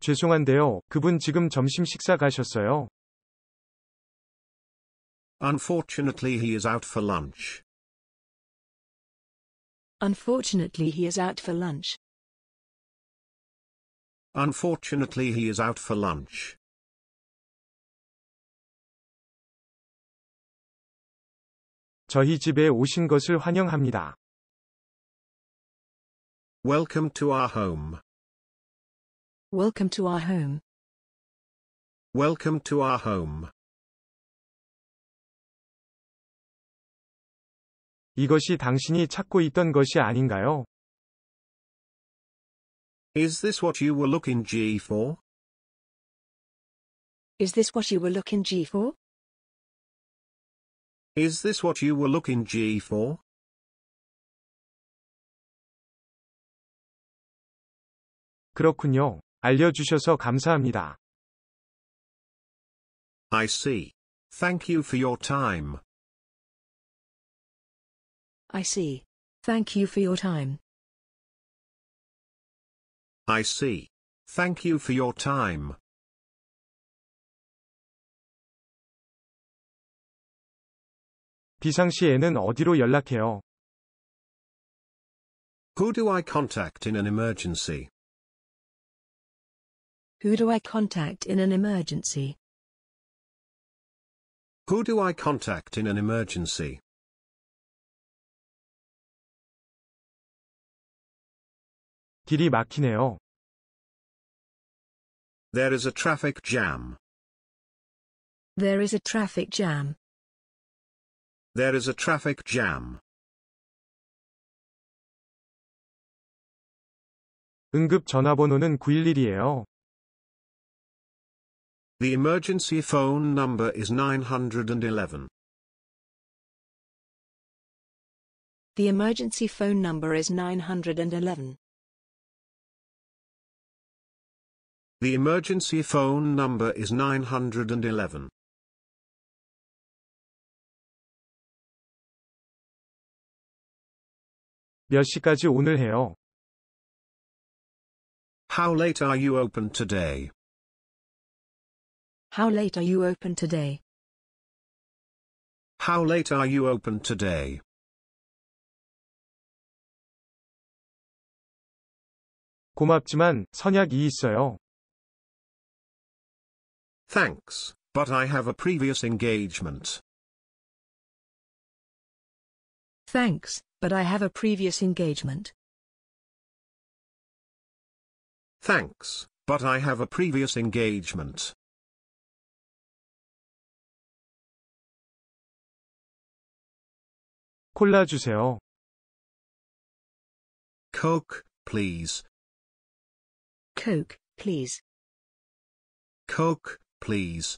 죄송한데요. 그분 지금 점심 식사 가셨어요. Unfortunately he is out for lunch. Unfortunately, he is out for lunch. Unfortunately he is out for lunch. 저희 집에 오신 것을 환영합니다. Welcome to our home. Welcome to our home. Welcome to our home. 이것이 당신이 찾고 있던 것이 아닌가요? Is this what you were looking G for? Is this what you were looking G for? Is this what you were looking G for? 그렇군요. 알려주셔서 감사합니다. I see. Thank you for your time. I see. Thank you for your time. I see. Thank you for your time. 비상시에는 어디로 연락해요? Who do I contact in an emergency? Who do I contact in an emergency? Who do I contact in an emergency? 길이 막히네요. There is a traffic jam. There is a traffic jam. There is a traffic jam. 응급 전화번호는 911이에요. The emergency phone number is 911. The emergency phone number is 911. The emergency phone number is 911. 몇 시까지 오늘 해요? How late are you open today? How late are you open today? How late are you open today? 고맙지만 선약이 있어요. Thanks, but I have a previous engagement. Thanks, but I have a previous engagement. Thanks, but I have a previous engagement. 콜라 주세요. Coke, please. Coke, please. Coke, please.